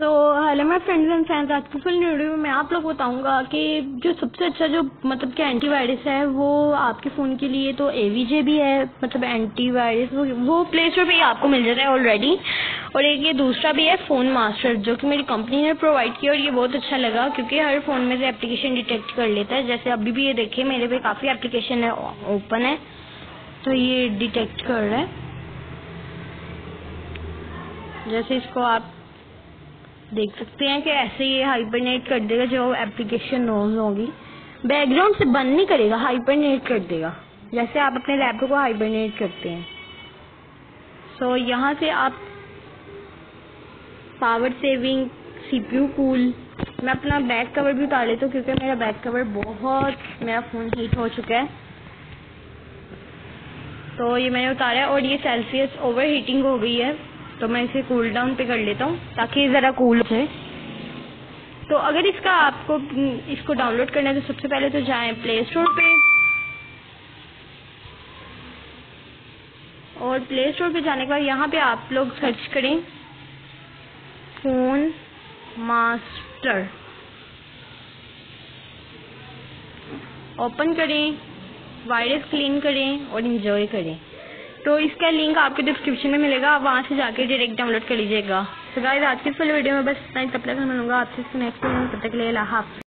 So hello my friends and fans आज की full video में आप लोग बताऊँगा कि जो सबसे अच्छा जो मतलब कि एंटीवायरस है, वो आपके फ़ोन के लिए तो एवीजे भी है मतलब एंटीवायरस वो वो प्ले स्टोर पर आपको मिल जाता है ऑलरेडी और एक ये दूसरा भी है फ़ोन मास्टर जो कि मेरी कंपनी ने प्रोवाइड किया और ये बहुत अच्छा लगा, क्योंकि हर फ़ोन में से एप्लीकेशन डिटेक्ट कर लेता है. जैसे अभी भी ये देखिए, मेरे पे काफ़ी एप्लीकेशन है ओपन है तो ये डिटेक्ट कर रहा है. जैसे इसको आप देख सकते हैं कि ऐसे ये हाइपरनेट कर देगा जो एप्लीकेशन नोज़ होगी। बैकग्राउंड से बंद नहीं करेगा हाइपरनेट कर देगा। जैसे आप अपने लैपटॉप को हाइपरनेट करते हैं। सो so, यहाँ से आप पावर सेविंग सीपीयू कूल मैं अपना बैक कवर भी उतार लेता हूँ क्योंकि मेरा बैक कवर बहुत मेरा फ़ोन हीट हो चुका है। तो ये मैंने उतारा है और ये सेल्सियस ओवर हीटिंग हो गई है। तो मैं इसे कूल डाउन पे कर लेता हूँ, ताकि ज़रा कूल हो जाए। तो अगर इसका आपको इसको डाउनलोड करना है तो सबसे पहले तो जाएँ प्ले स्टोर पे। और प्ले स्टोर पे जाने के बाद यहाँ पे आप लोग सर्च करें फ़ोन मास्टर ओपन करें वायरस क्लीन करें और इंजॉय करें। तो इसका लिंक आपके डिस्क्रिप्शन में मिलेगा, आप वहाँ से जाके डायरेक्ट डाउनलोड कर लीजिएगा। तो गाइस आज की फुल वीडियो में बस इतना ही। तब तक मिलूँगा आपसे नेक्स्ट तब तक ले हाफ़